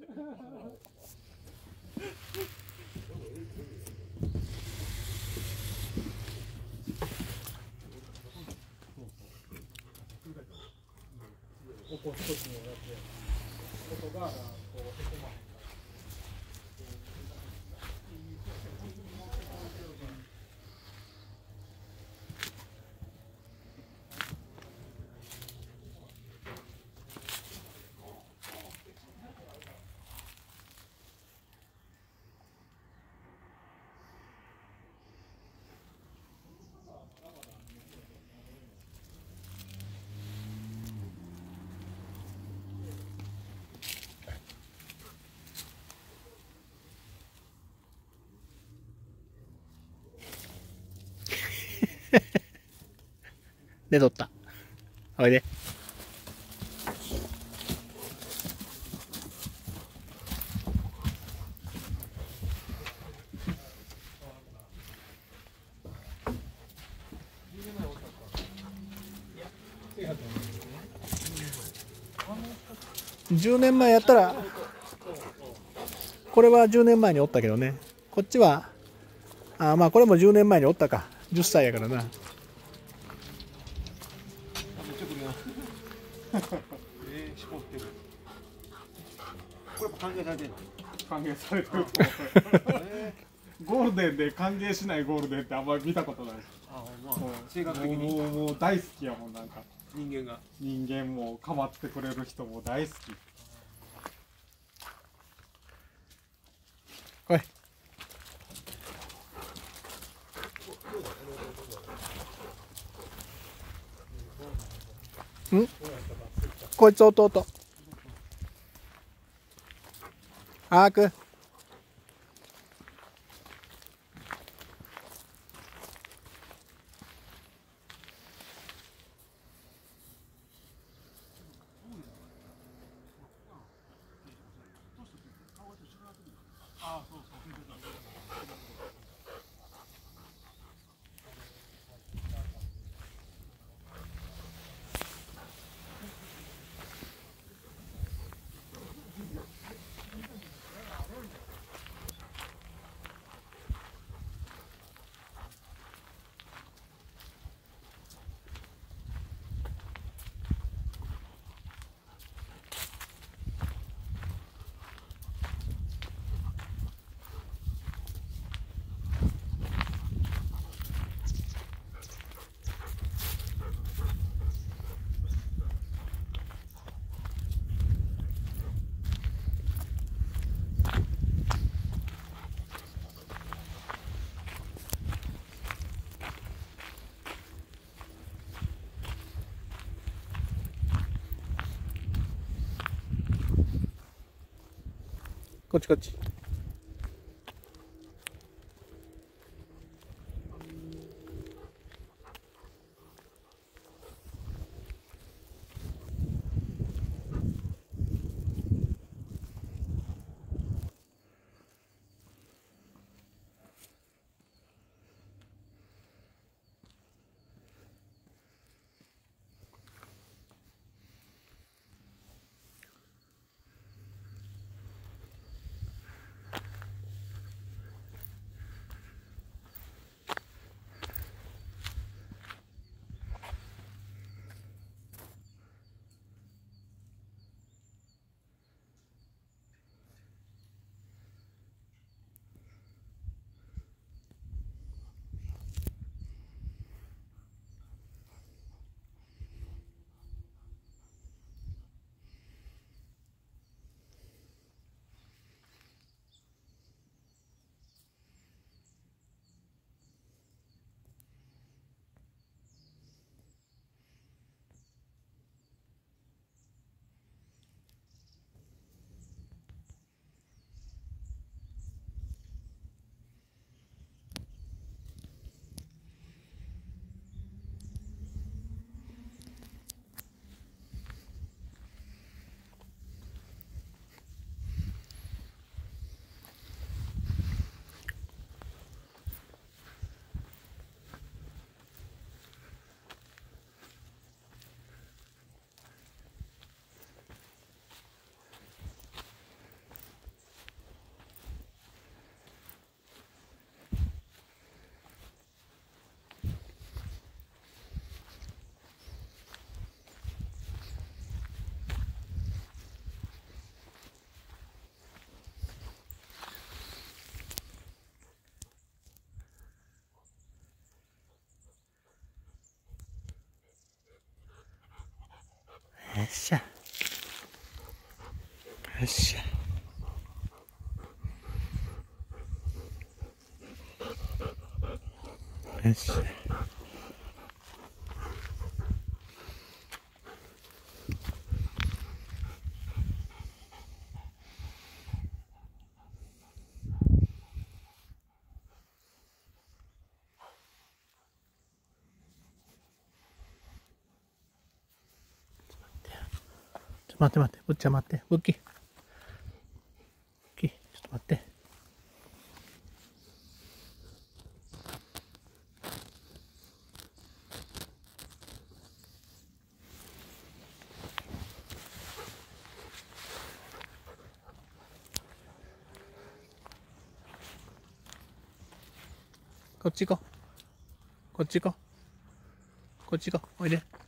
ここ一つもやって外側がこうで、取った。おいで。10年前やったら、これは10年前におったけどね。こっちは、あまあこれも10年前におったか。10歳やからな。めっちゃくるやんえー、絞ってるこれ歓迎されてんの歓迎されてると思うゴールデンで歓迎しないゴールデンってあんまり見たことない、あほんまもう性格的にもうもうもう大好きやもんなんか人間が人間も構ってくれる人も大好き来い。んこいつ弟。あーく。こっちこっち。っしゃ。よっしゃ。よっしゃ。待って待って、ぶっちゃん待って、ぶっき。ぶっき、ちょっと待って。こっち行こう。こっち行こう。こっち行こう。おいで。